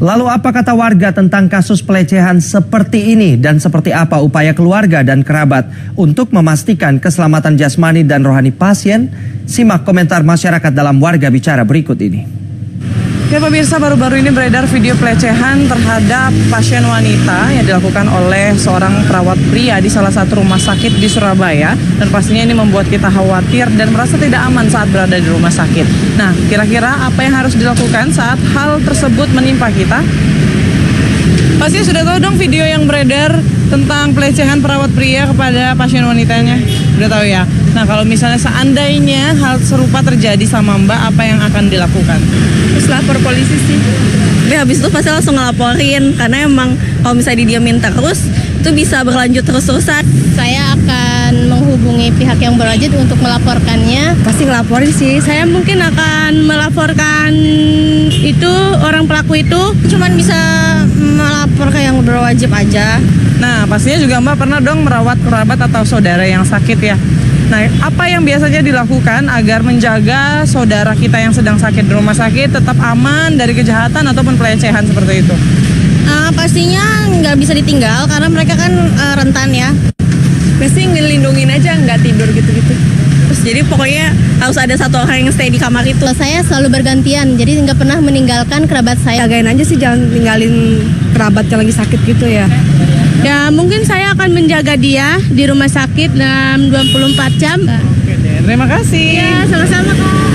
Lalu apa kata warga tentang kasus pelecehan seperti ini dan seperti apa upaya keluarga dan kerabat untuk memastikan keselamatan jasmani dan rohani pasien? Simak komentar masyarakat dalam warga bicara berikut ini. Ya pemirsa baru-baru ini beredar video pelecehan terhadap pasien wanita yang dilakukan oleh seorang perawat pria di salah satu rumah sakit di Surabaya dan pastinya ini membuat kita khawatir dan merasa tidak aman saat berada di rumah sakit. Nah, kira-kira apa yang harus dilakukan saat hal tersebut menimpa kita? Pasti sudah tahu dong video yang beredar tentang pelecehan perawat pria kepada pasien wanitanya. Sudah tahu ya. Nah kalau misalnya seandainya hal serupa terjadi sama Mbak, apa yang akan dilakukan? Terus lapor polisi sih. Tapi habis itu pasti langsung ngelaporin karena emang kalau misalnya didiamin terus itu bisa berlanjut terus-terusan. Saya akan menghubungi pihak yang berwajib untuk melaporkannya. Pasti ngelaporin sih. Saya mungkin akan melaporkan itu orang pelaku itu cuman bisa melapor ke yang berwajib aja. Nah, pastinya juga Mbak pernah dong merawat kerabat atau saudara yang sakit ya. Nah, apa yang biasanya dilakukan agar menjaga saudara kita yang sedang sakit di rumah sakit tetap aman dari kejahatan ataupun pelecehan seperti itu? Uh, pastinya nggak bisa ditinggal karena mereka kan uh, rentan ya. Pasti ngelindungin aja nggak tidur gitu-gitu. Jadi pokoknya harus ada satu orang yang stay di kamar itu. Saya selalu bergantian, jadi nggak pernah meninggalkan kerabat saya. Jagain aja sih jangan tinggalin kerabat yang lagi sakit gitu ya. Ya mungkin saya akan menjaga dia di rumah sakit dalam 24 jam. Oke deh, terima kasih. Ya sama-sama kak.